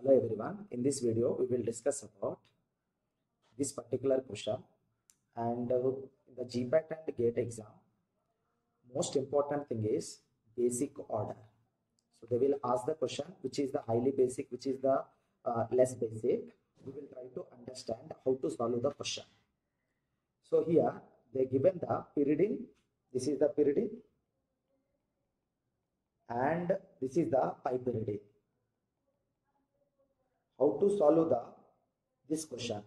Hello everyone. In this video, we will discuss about this particular question and uh, the GPAT and GATE exam. Most important thing is basic order. So they will ask the question which is the highly basic, which is the uh, less basic. We will try to understand how to solve the question. So here they given the pyridine. This is the pyridine and this is the piperidine how to solve the this question.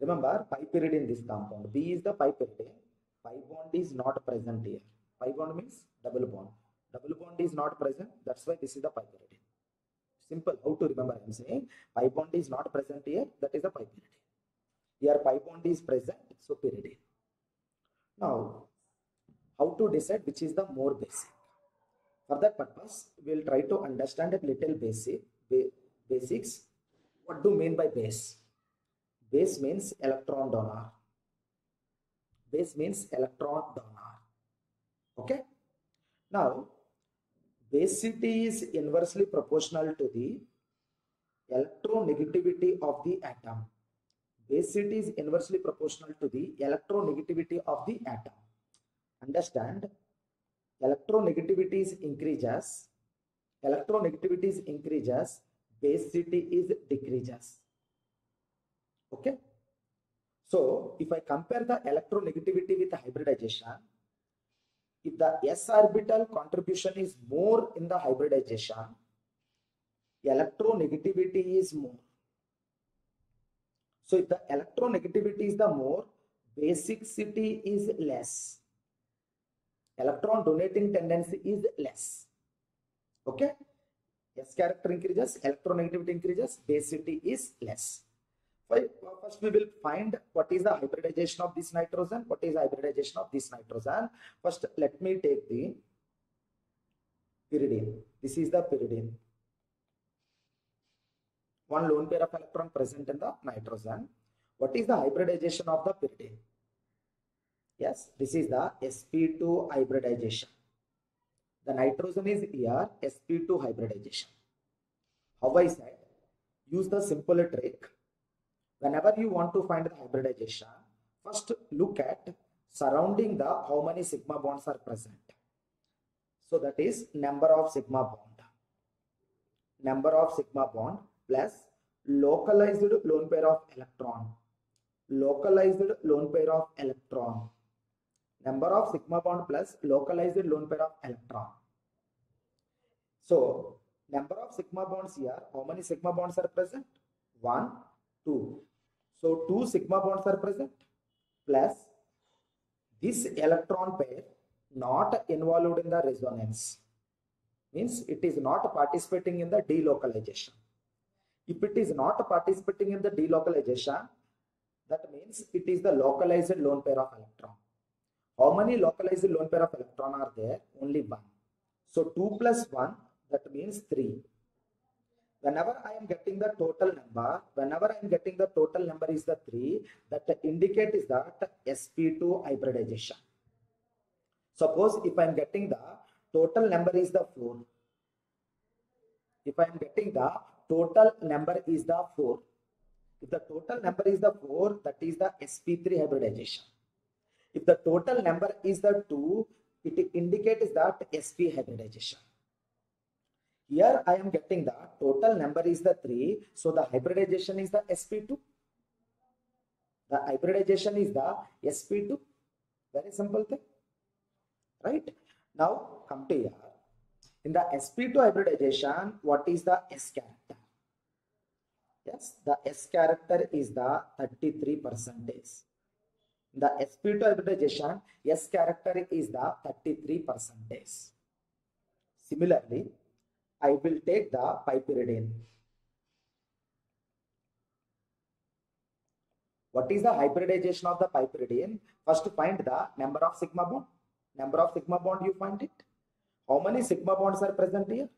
Remember piperidine this compound. B is the piperidine pi bond is not present here. Pi bond means double bond. Double bond is not present. That's why this is the piperidine simple. How to remember i'm saying pi bond is not present here. That is the piperidine here pi bond is present so pyridine now how to decide which is the more basic? For that purpose we will try to understand a little basic ba basics what do mean by base? Base means electron donor. Base means electron donor. Okay? Now basicity is inversely proportional to the electronegativity of the atom. Basicity is inversely proportional to the electronegativity of the atom. Understand? Electronegativity is increases. Electronegativity is increases basicity is decreases. Okay? So if i compare the electronegativity with hybridization if the s orbital contribution is more in the hybridization electronegativity is more. So if the electronegativity is the more basicity is less. Electron donating tendency is less. Okay character increases electronegativity increases basicity is less. First we will find what is the hybridization of this nitrogen what is hybridization of this nitrogen. First let me take the pyridine. This is the pyridine. One lone pair of electron present in the nitrogen. What is the hybridization of the pyridine? Yes, this is the sp2 hybridization. The nitrogen is here, sp2 hybridization. How I said, use the simple trick. Whenever you want to find the hybridization, first look at surrounding the how many sigma bonds are present. So that is number of sigma bond. Number of sigma bond plus localized lone pair of electron. Localized lone pair of electron number of sigma bond plus localized lone pair of electron. So, number of sigma bonds here, how many sigma bonds are present? 1, 2. So, 2 sigma bonds are present plus this electron pair not involved in the resonance. Means it is not participating in the delocalization. If it is not participating in the delocalization, that means it is the localized lone pair of electron. How many localized lone pair of electron are there? Only one. So 2 plus 1, that means 3. Whenever I am getting the total number, whenever I am getting the total number is the 3, that indicate is that sp2 hybridization. Suppose if I am getting the total number is the 4. If I am getting the total number is the 4. If the total number is the 4, that is the sp3 hybridization. If the total number is the 2, it indicates that sp hybridization. Here I am getting the total number is the 3, so the hybridization is the sp2. The hybridization is the sp2. Very simple thing. Right? Now come to here. In the sp2 hybridization, what is the s character? Yes, the s character is the 33 percentage the sp2 hybridization s character is the 33 percentage similarly i will take the piperidine. What is the hybridization of the piperidine? First find the number of sigma bond. Number of sigma bond you find it. How many sigma bonds are present here?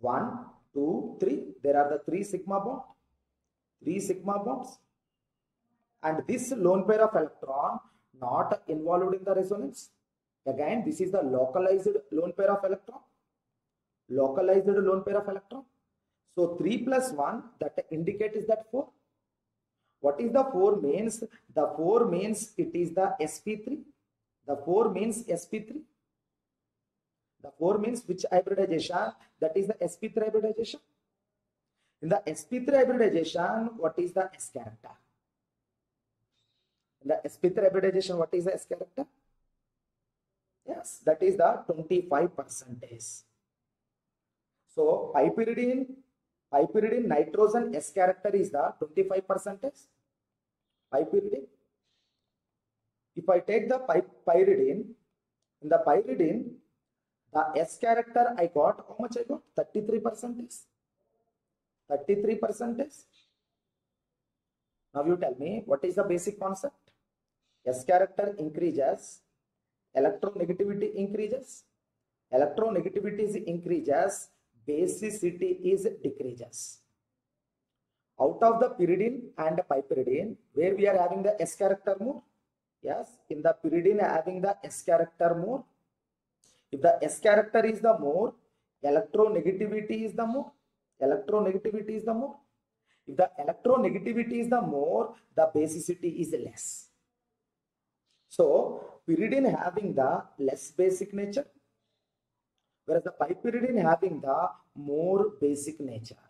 One two three. There are the three sigma bond. Three sigma bonds. And this lone pair of electron not involved in the resonance. Again this is the localized lone pair of electron localized lone pair of electron So 3 plus 1 that indicate is that 4. What is the 4 means? The 4 means it is the sp3. The 4 means sp3. The 4 means which hybridization? That is the sp3 hybridization. In the sp3 hybridization, what is the s character? In the sp3 hybridization, what is the s character? Yes, that is the 25 percentage. So piperidine, piperidine nitrogen S character is the 25 percentage. Piperidine. If I take the py pyridine, in the pyridine, the S character I got, how much I got? 33 percentage. 33 percentage. Now you tell me, what is the basic concept? S character increases, electronegativity increases, electronegativity increases, basicity is decreases. Out of the pyridine and piperidine, where we are having the S character more? Yes, in the pyridine having the S character more. If the S character is the more, electronegativity is the more. Electronegativity is the more. If the electronegativity is the more, the basicity is less. So, pyridine having the less basic nature, whereas the piperidine having the more basic nature.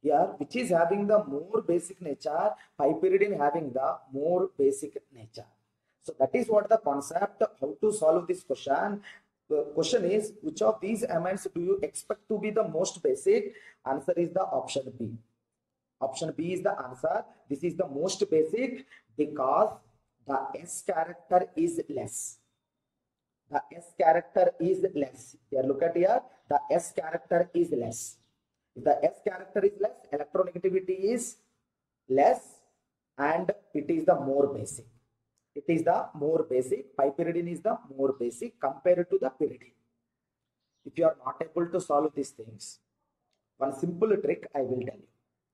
Here, which is having the more basic nature, piperidine having the more basic nature. So that is what the concept, how to solve this question. The question is, which of these amines do you expect to be the most basic? Answer is the option B. Option B is the answer. This is the most basic because the S character is less the S character is less. Here, look at here, the S character is less. If the S character is less, electronegativity is less and it is the more basic. It is the more basic. Piperidine is the more basic compared to the pyridine. If you are not able to solve these things, one simple trick I will tell you.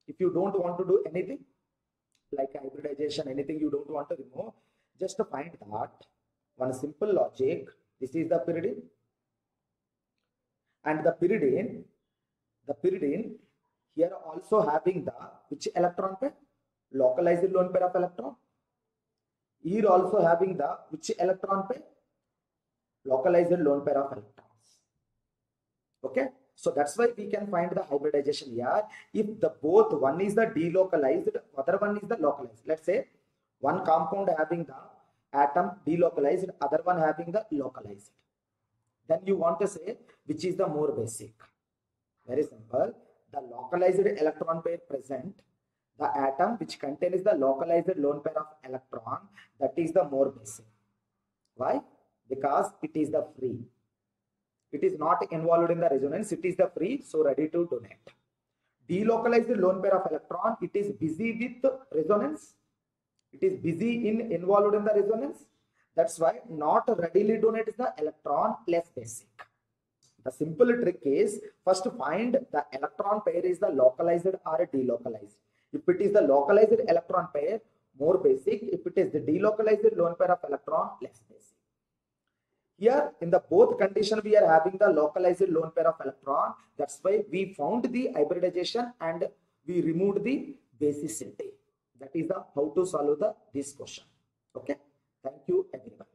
If you don't want to do anything, like hybridization, anything you don't want to remove, just to find that one simple logic this is the pyridine. And the pyridine, the pyridine here also having the which electron pair? Localized lone pair of electron. Here also having the which electron pair? Localized lone pair of electrons. Okay. So that's why we can find the hybridization here. If the both one is the delocalized, other one is the localized. Let's say one compound having the atom delocalized, other one having the localized. Then you want to say which is the more basic. Very simple. The localized electron pair present, the atom which contains the localized lone pair of electron, that is the more basic. Why? Because it is the free. It is not involved in the resonance, it is the free, so ready to donate. Delocalized lone pair of electron, it is busy with resonance, it is busy in involved in the resonance. That's why not readily donates the electron less basic. The simple trick is first find the electron pair is the localized or delocalized. If it is the localized electron pair, more basic. If it is the delocalized lone pair of electron, less basic. Here in the both condition we are having the localized lone pair of electron. That's why we found the hybridization and we removed the basicity. That is the how to solve the this question. Okay. Thank you everyone.